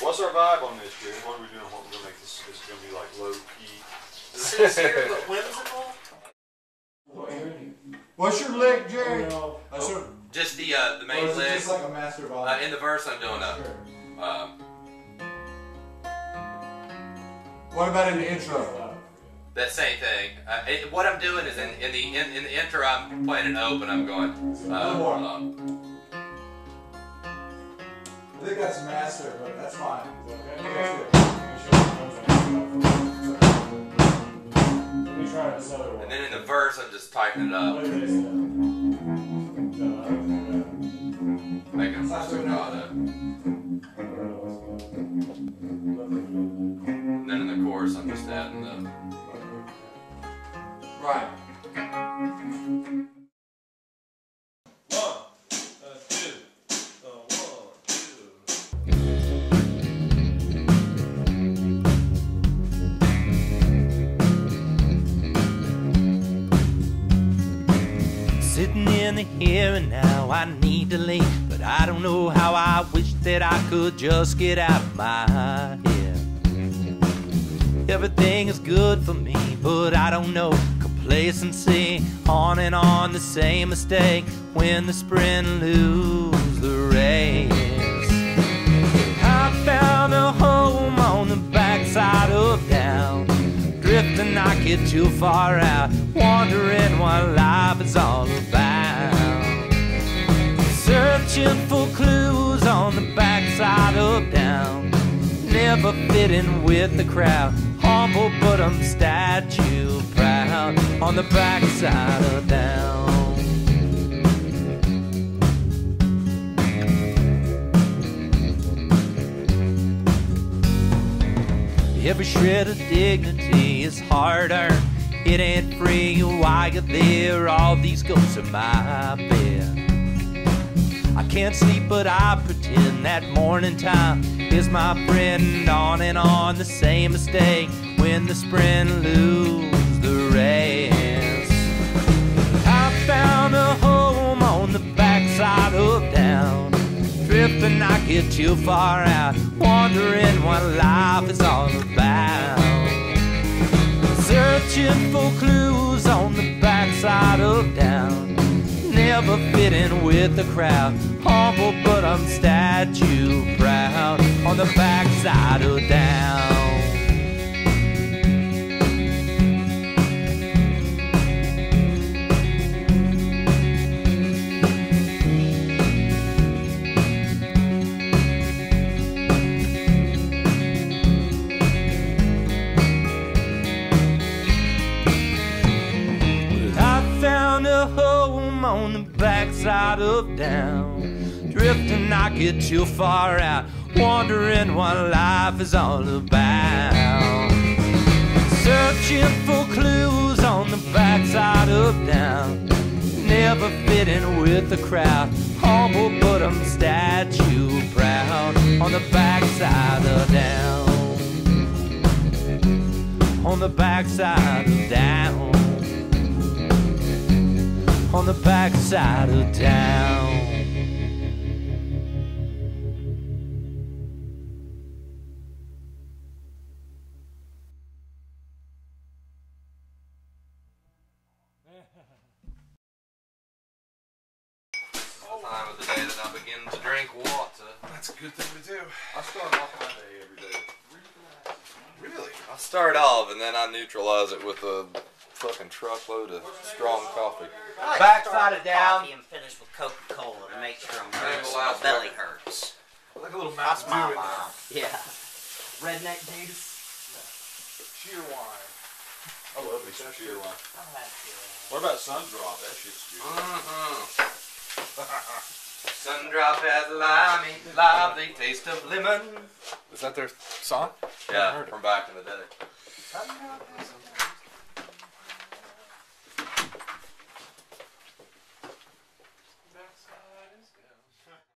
What's our vibe on this, Jerry? What are we doing? What we're gonna make this? This is gonna be like low key. Sincere but whimsical. What's your lick, Jerry? Well, That's your- Just the uh, the main is it lick. just like a master Uh, volume? in the verse, I'm doing a. Um, What about in the intro? that same thing. Uh, it, what I'm doing is in, in the in, in the intro, I'm playing an open. I'm going. Uh, One more. um, I think that's master, but that's fine. okay. That's Let me try this other one. and then in the verse, I'm just tightening it up, Look at this stuff. No, I don't do that. making it more staccato. And then in the chorus, I'm just adding the. Right. Sitting in the here and now, I need to leave, but I don't know how. I wish that I could just get out of my head. Everything is good for me, but I don't know. Complacency, on and on, the same mistake. When the sprint lose Get too far out. Wondering what life is all about. Searching for clues on the backside of down. Never fitting with the crowd. Humble, but I'm statue proud. On the backside of down. Every shred of dignity is hard earned. It ain't free while you're there. All these ghosts in my bed. I can't sleep, but I pretend that morning time is my friend. On and on, the same mistake when the sprint lose Get too far out, wondering what life is all about. Searching for clues on the backside of down. Never fitting with the crowd. Humble, but I'm statue proud. On the backside of down. On the backside of down. Drifting, I get too far out, wondering what life is all about. Searching for clues on the backside of down. Never fitting with the crowd. Humble, but I'm statue proud. On the backside of down. On the backside of down on the backside of down. Time of the day that I begin to drink water. That's a good thing to do. I start off my day every day. Really? I start off and then I neutralize it with a fucking truckload of strong coffee. Backside of down. Coffee and finish with Coca Cola to make sure I'm Same nervous. as My belly record. hurts. Like a little That's Mountain my Dew mom. Yeah. Redneck juice. Cheer wine. I love me some Cheerwine. I've had cheer. What about sun drop? That shit's good. Mm-hmm. Sundrop has a limey, lively taste of lemon. Is that their song? Yeah, from back in the day.